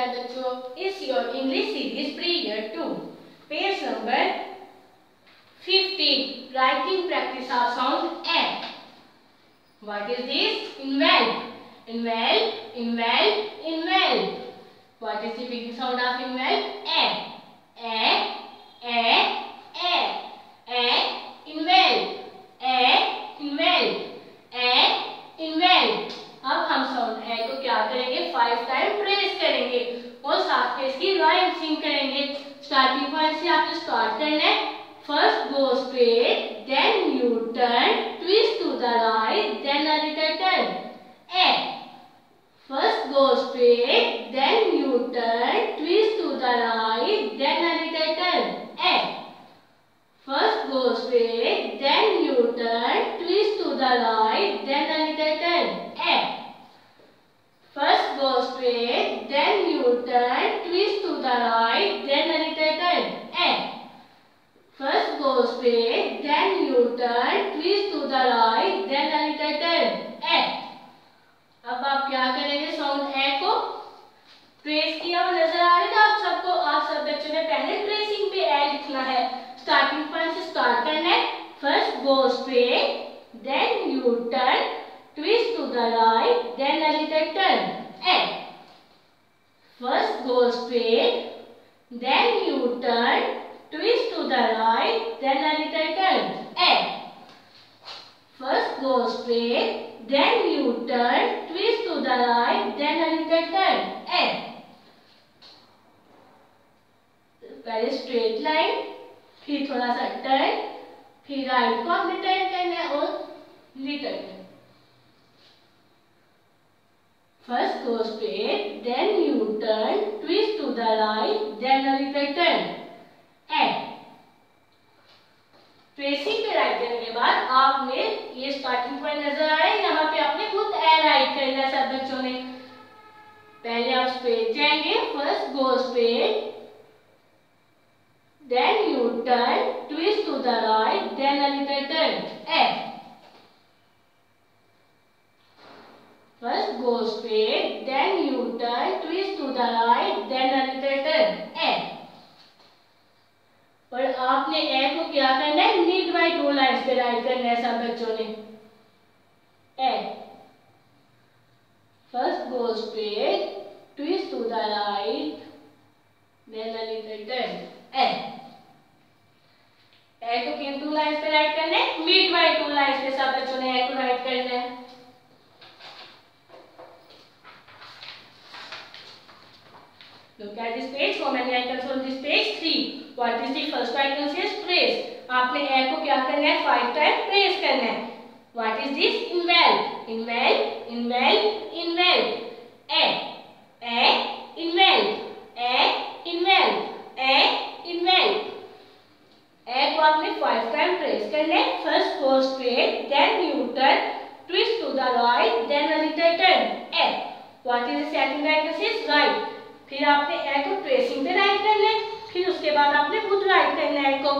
है बच्चों is your English series period two page number fifty writing practice of sound e what is this envelope envelope envelope envelope what is the sound of envelope e e e e e envelope e envelope e envelope अब हम sound ए को क्या करेंगे? Five time press करेंगे। और साथ में इसकी लाइन सिंग करेंगे। स्टार्टिंग पॉइंट से आपने स्टार्ट करना है। First go straight then you turn twist to the right then a little turn e first go straight then you turn twist to the right then a little turn e First go straight, then you turn, twist to the right, then a little turn. A. First go straight, then you turn, twist to the right, then a little turn. A. First go straight, then you turn, twist to the right, then a little turn. A. अब आप क्या करेंगे sound ए को trace किया हुआ नज़र आ रहा है आप सबको आप सब बच्चों ने पहले ट्रेसिंग पे ए लिखना है स्टार्टिंग पॉइंट से स्टार्ट करना है first go straight then you turn twist to the right then a little turn e first go straight then you turn twist to the right then a little go straight then you turn, twist to the right, then a little turn. E पहले straight line फिर थोड़ा सा turn फिर right को आपने turn करना है और return first go straight then you turn twist to the right then a little turn e tracing पे राइट करने के बाद आपने ये स्टार्टिंग पॉइंट नज़र आ रहा है। यहाँ पे आपने खुद ए राइट करना है सब बच्चों ने। पहले आप स्ट्रेट जाएँगे first go straight then you turn twist to the right then a little turn e first go straight then you turn twist to the right आपने ए को क्या करना है मिड बाई टू लाइन्स पे राइट करना है सब बच्चों ने e first go straight twist to the right then a little turn e e को किन टू लाइन्स पे राइट करना है मिड बाई टू लाइन्स पे सब बच्चों ने ए को राइट करना है Look at this page. How many icons on this page? Three. What is the first icon? Says praise. आपने ए को क्या करना है? Five time praise करना है. What is this? Invalve. Invalve. Invalve. Invalve. A. A. Invalve. A. Invalve. A. Invalve. ए को आपने five time praise करना है. First go straight, then you turn, twist to the right, then a little turn. A. What is the second? Says right. फिर आपने ए को tracing पे write करना है फिर उसके बाद आपने खुद राइट करना है को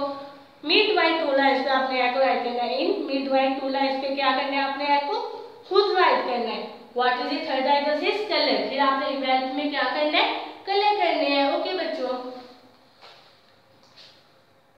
मिड वाइट टू इस पे आपने को राइट करना है। इन मिड वाइट टू इस पे क्या करना है आपने को खुद राइट करना है। What is the third item is colour फिर आपने इवेंट में क्या करना है? कलर करने हैं। ओके बच्चों